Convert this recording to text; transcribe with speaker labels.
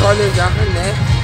Speaker 1: college दाखिल है